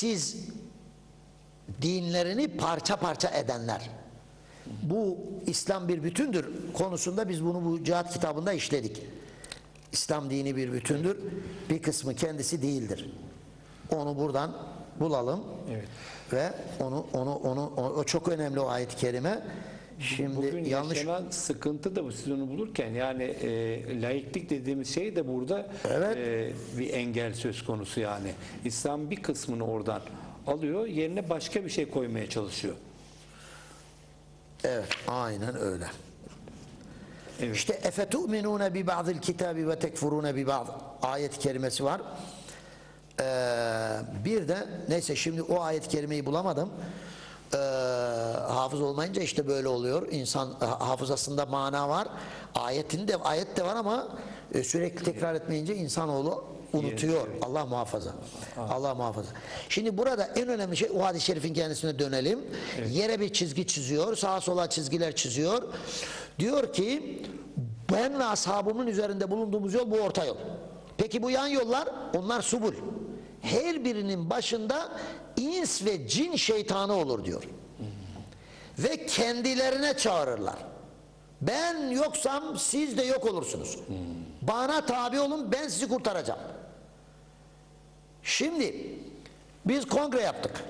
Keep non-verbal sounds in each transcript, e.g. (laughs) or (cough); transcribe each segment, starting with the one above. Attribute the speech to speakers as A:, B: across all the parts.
A: siz dinlerini parça parça edenler. Bu İslam bir bütündür konusunda biz bunu bu cihat kitabında işledik. İslam dini bir bütündür. Bir kısmı kendisi değildir. Onu buradan bulalım.
B: Evet.
A: Ve onu onu onu o, çok önemli o ayet-i kerime. Şimdi
B: Bugün
A: yanlış
B: yaşanan sıkıntı da bu siz onu bulurken yani e, laiklik dediğimiz şey de burada
A: Evet.
B: e, bir engel söz konusu yani. İslam bir kısmını oradan alıyor yerine başka bir şey koymaya çalışıyor.
A: Evet, aynen öyle.
B: Evet.
A: İşte efetu'minune bi ba'dil kitabi ve tekfurune bi ba'd ayet kerimesi var. Ee, bir de neyse şimdi o ayet kerimeyi bulamadım. Ee, hafız olmayınca işte böyle oluyor. İnsan e, hafızasında mana var. Ayetin de ayet de var ama e, sürekli tekrar etmeyince insanoğlu unutuyor. Allah muhafaza. Allah muhafaza. Şimdi burada en önemli şey o hadis-i şerifin kendisine dönelim. Yere bir çizgi çiziyor. Sağa sola çizgiler çiziyor. Diyor ki ben ve ashabımın üzerinde bulunduğumuz yol bu orta yol. Peki bu yan yollar? Onlar subul. Her birinin başında ins ve cin şeytanı olur diyor. Ve kendilerine çağırırlar. Ben yoksam siz de yok olursunuz. Bana tabi olun ben sizi kurtaracağım. Şimdi biz kongre yaptık.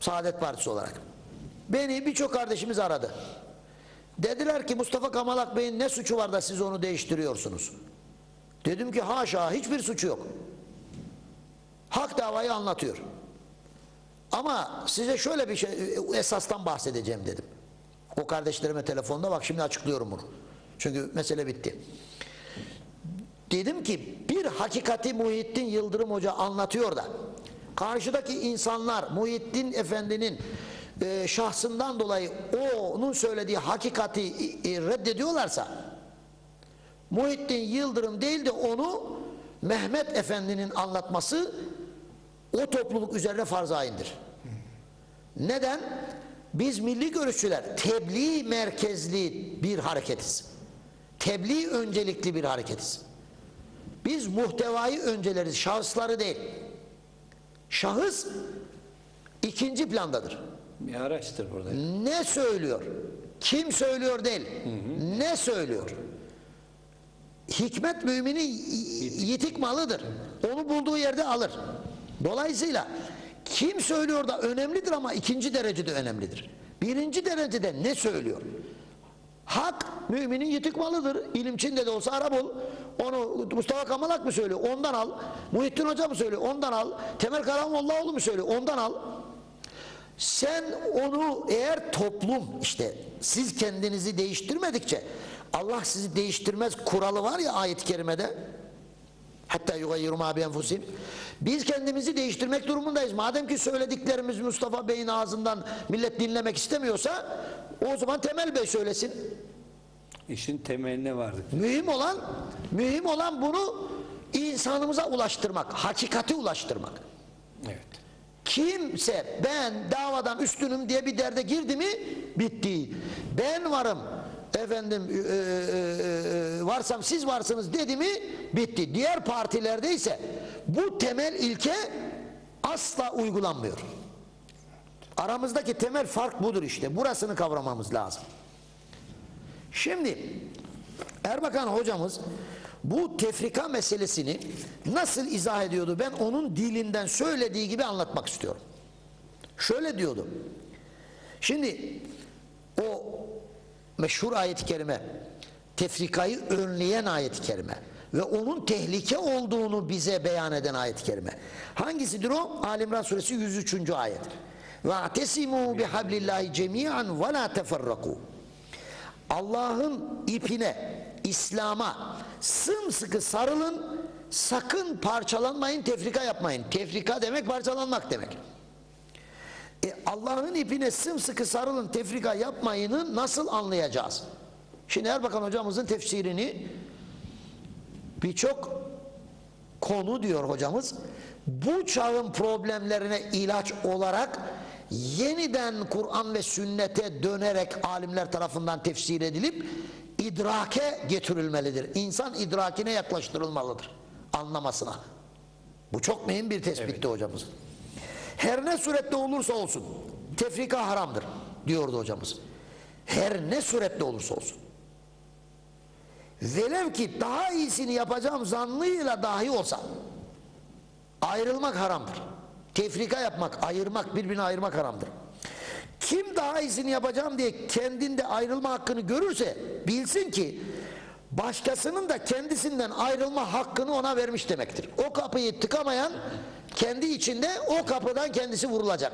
A: Saadet Partisi olarak. Beni birçok kardeşimiz aradı. Dediler ki Mustafa Kamalak Bey'in ne suçu var da siz onu değiştiriyorsunuz? Dedim ki haşa hiçbir suçu yok. Davayı anlatıyor. Ama size şöyle bir şey esastan bahsedeceğim dedim. O kardeşlerime telefonda bak şimdi açıklıyorum bunu. Çünkü mesele bitti. Dedim ki bir hakikati Muhittin Yıldırım Hoca anlatıyor da karşıdaki insanlar Muhittin Efendi'nin e, şahsından dolayı onun söylediği hakikati e, reddediyorlarsa Muhittin Yıldırım değil de onu Mehmet Efendi'nin anlatması o topluluk üzerine farz ayindir. Neden? Biz milli görüşçüler tebliğ merkezli bir hareketiz. Tebliğ öncelikli bir hareketiz. Biz muhtevayı önceleriz, şahısları değil. Şahıs ikinci plandadır.
B: Bir araçtır burada.
A: Ne söylüyor? Kim söylüyor değil. Ne söylüyor? Hikmet müminin yitik malıdır. Onu bulduğu yerde alır. Dolayısıyla kim söylüyor da önemlidir ama ikinci derecede önemlidir. Birinci derecede ne söylüyor? Hak müminin yitik malıdır. İlim Çin'de de olsa ara bul. Onu Mustafa Kamalak mı söylüyor? Ondan al. Muhittin Hoca mı söylüyor? Ondan al. Temel Karamollaoğlu mu söylüyor? Ondan al. Sen onu eğer toplum işte siz kendinizi değiştirmedikçe Allah sizi değiştirmez kuralı var ya ayet-i kerimede hatta yugayyiru ma bi biz kendimizi değiştirmek durumundayız madem ki söylediklerimiz Mustafa Bey'in ağzından millet dinlemek istemiyorsa o zaman Temel Bey söylesin
B: İşin temeline vardık.
A: mühim olan mühim olan bunu insanımıza ulaştırmak hakikati ulaştırmak
B: Evet.
A: Kimse ben davadan üstünüm diye bir derde girdi mi bitti. Ben varım efendim e, e, e, varsam siz varsınız dedi mi bitti. Diğer partilerde ise bu temel ilke asla uygulanmıyor. Aramızdaki temel fark budur işte. Burasını kavramamız lazım. Şimdi Erbakan hocamız bu tefrika meselesini nasıl izah ediyordu? Ben onun dilinden söylediği gibi anlatmak istiyorum. Şöyle diyordu. Şimdi o meşhur ayet-i kerime tefrikayı önleyen ayet-i kerime ve onun tehlike olduğunu bize beyan eden ayet-i kerime. Hangisidir o? Ali İmran suresi 103. ayet. Ve atesimu bihablillahi cemi'an ve la teferraku. Allah'ın ipine, İslam'a sımsıkı sarılın, sakın parçalanmayın, tefrika yapmayın. Tefrika demek parçalanmak demek. E Allah'ın ipine sımsıkı sarılın, tefrika yapmayını nasıl anlayacağız? Şimdi Erbakan hocamızın tefsirini birçok konu diyor hocamız bu çağın problemlerine ilaç olarak yeniden Kur'an ve sünnete dönerek alimler tarafından tefsir edilip idrake getirilmelidir. İnsan idrakine yaklaştırılmalıdır. Anlamasına. Bu çok mühim bir tespitti hocamız. her ne surette olursa olsun tefrika haramdır diyordu hocamız. Her ne surette olursa olsun. Velev ki daha iyisini yapacağım zannıyla dahi olsa ayrılmak haramdır. Tefrika yapmak, ayırmak, birbirine ayırmak haramdır. Kim daha iyisini yapacağım diye kendinde ayrılma hakkını görürse bilsin ki başkasının da kendisinden ayrılma hakkını ona vermiş demektir. O kapıyı tıkamayan kendi içinde o kapıdan kendisi vurulacak.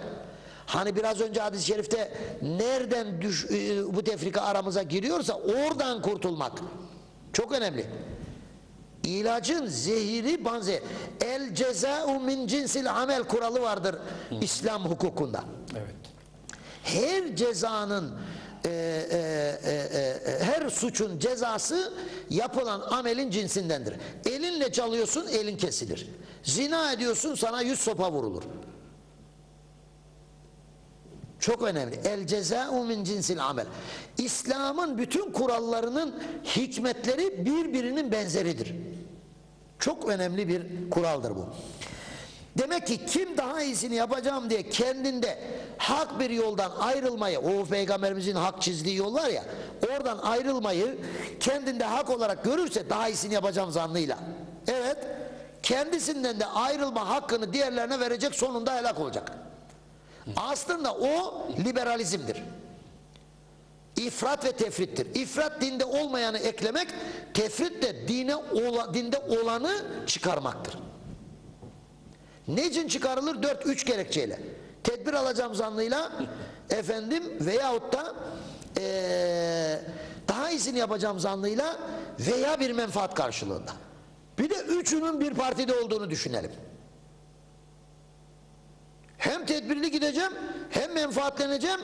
A: Hani biraz önce hadis-i şerifte nereden düş, e, bu tefrika aramıza giriyorsa oradan kurtulmak. Çok önemli. İlacın zehiri banze el ceza'u min cinsil amel kuralı vardır İslam hukukunda.
B: Evet.
A: Her cezanın e, e, e, e, her suçun cezası yapılan amelin cinsindendir. Elinle çalıyorsun elin kesilir. Zina ediyorsun sana yüz sopa vurulur. Çok önemli. El ceza'u min cinsil amel. İslam'ın bütün kurallarının hikmetleri birbirinin benzeridir. Çok önemli bir kuraldır bu. Demek ki kim daha iyisini yapacağım diye kendinde hak bir yoldan ayrılmayı, o peygamberimizin hak çizdiği yol var ya, oradan ayrılmayı kendinde hak olarak görürse daha iyisini yapacağım zannıyla. Evet, kendisinden de ayrılma hakkını diğerlerine verecek sonunda helak olacak. Aslında o liberalizmdir. İfrat ve tefrittir. İfrat dinde olmayanı eklemek, tefrit de dine ola, dinde olanı çıkarmaktır. Ne için çıkarılır? Dört, üç gerekçeyle. Tedbir alacağım zannıyla efendim veyahut da eee, daha iyisini yapacağım zannıyla veya bir menfaat karşılığında. Bir de üçünün bir partide olduğunu düşünelim. Hem tedbirli gideceğim, hem menfaatleneceğim,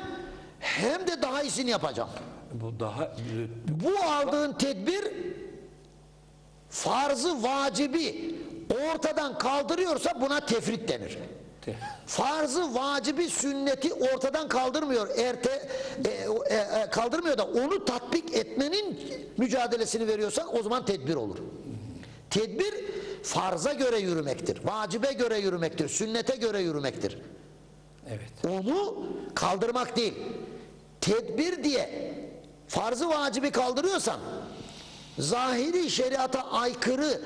A: hem de daha iyisini yapacağım.
B: Bu daha
A: Bu aldığın tedbir farzı vacibi ortadan kaldırıyorsa buna tefrit denir. Farzı vacibi sünneti ortadan kaldırmıyor. Erte e, e, e, kaldırmıyor da onu tatbik etmenin mücadelesini veriyorsan o zaman tedbir olur. Tedbir farza göre yürümektir. Vacibe göre yürümektir. Sünnete göre yürümektir.
B: evet.
A: Onu kaldırmak değil. Tedbir diye farzı vacibi kaldırıyorsan zahiri şeriata aykırı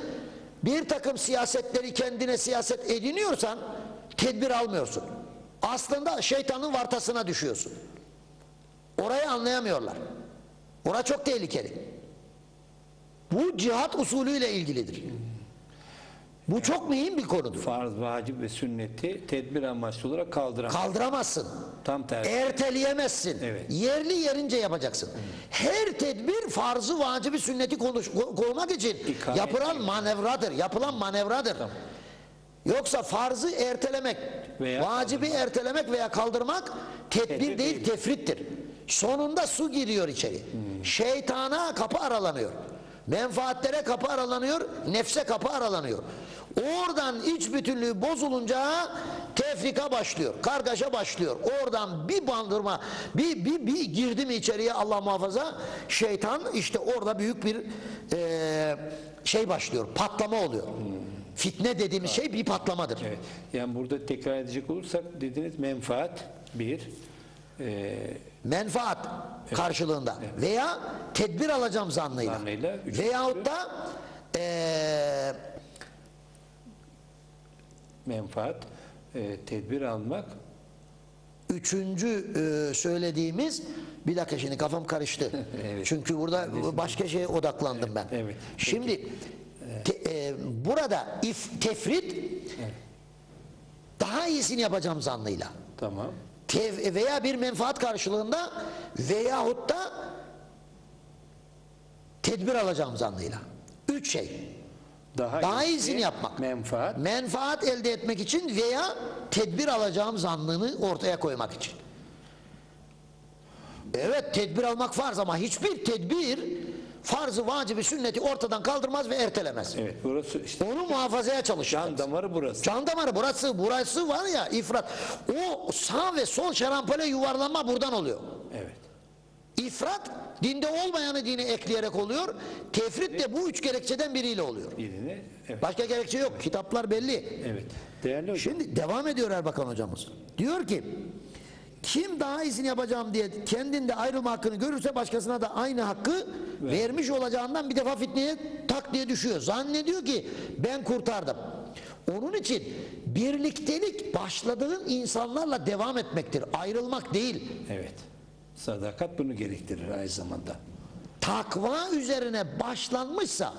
A: bir takım siyasetleri kendine siyaset ediniyorsan tedbir almıyorsun. Aslında şeytanın vartasına düşüyorsun. Orayı anlayamıyorlar. Ora çok tehlikeli. Bu cihat usulüyle ilgilidir. Bu çok mühim bir konudur.
B: Farz, vacip ve sünneti tedbir amaçlı olarak kaldıran.
A: Kaldıramazsın.
B: Tam tersi.
A: Erteleyemezsin.
B: Evet.
A: Yerli yerince yapacaksın. Her tedbir farzı, vacibi, sünneti konuş, ko- korumak için
B: İkame
A: yapılan
B: etmek.
A: manevradır. Yapılan manevradır. Yoksa farzı ertelemek,
B: Veya
A: vacibi ertelemek veya kaldırmak tedbir,
B: Tedbir
A: değil,
B: değil.
A: tefrittir. Sonunda su giriyor içeri. Şeytana kapı aralanıyor. Menfaatlere kapı aralanıyor, nefse kapı aralanıyor. Oradan iç bütünlüğü bozulunca tefrika başlıyor, kargaşa başlıyor. Oradan bir bandırma, bir, bir, bir girdi mi içeriye Allah muhafaza şeytan işte orada büyük bir eee, şey başlıyor, patlama oluyor. Fitne dediğimiz şey bir patlamadır.
B: Evet. Yani burada tekrar edecek olursak dediniz menfaat bir, e,
A: menfaat karşılığında veya tedbir alacağım zannıyla,
B: Zannıyla,
A: veyahut da eee,
B: menfaat, e, tedbir almak,
A: üçüncü eee, söylediğimiz bir dakika şimdi kafam karıştı. (laughs)
B: Evet.
A: çünkü burada başka şeye odaklandım ben.
B: Evet.
A: şimdi te- eee, burada if, tefrit daha iyisini yapacağım zannıyla.
B: Tamam.
A: Veya bir menfaat karşılığında veyahut da tedbir alacağım zannıyla. Üç şey.
B: Daha,
A: Daha
B: iyisi,
A: iyisini yapmak.
B: Menfaat,
A: Menfaat elde etmek için veya tedbir alacağım zannını ortaya koymak için. Evet tedbir almak farz ama hiçbir tedbir farzı, vacibi, sünneti ortadan kaldırmaz ve ertelemez.
B: evet burası işte
A: Onu muhafazaya çalışır.
B: can damarı burası.
A: Can damarı burası, burası var ya ifrat. O sağ ve sol şarampole yuvarlanma buradan oluyor.
B: Evet.
A: İfrat dinde olmayanı dine ekleyerek oluyor. Tefrit de bu üç gerekçeden biriyle oluyor.
B: Birini evet.
A: Başka gerekçe yok. Kitaplar belli.
B: evet. Değerli hocam.
A: Şimdi devam ediyor Erbakan hocamız. Diyor ki kim daha iyisini yapacağım diye kendinde ayrılma hakkını görürse başkasına da aynı hakkı vermiş olacağından bir defa fitneye tak diye düşüyor. Zannediyor ki ben kurtardım. Onun için birliktelik başladığın insanlarla devam etmektir. Ayrılmak değil.
B: Evet. Sadakat bunu gerektirir aynı zamanda.
A: Takva üzerine başlanmışsa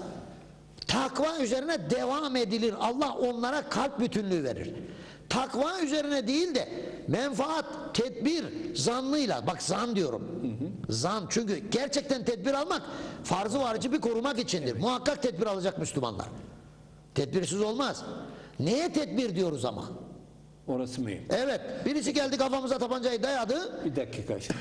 A: takva üzerine devam edilir. Allah onlara kalp bütünlüğü verir. Takva üzerine değil de menfaat, tedbir, zanlıyla bak zan diyorum. Zan çünkü gerçekten tedbir almak farzı varıcı bir korumak içindir. Muhakkak tedbir alacak Müslümanlar. Tedbirsiz olmaz. Neye tedbir diyoruz ama?
B: Orası mühim.
A: Evet birisi geldi kafamıza tabancayı dayadı.
B: Bir dakika şimdi.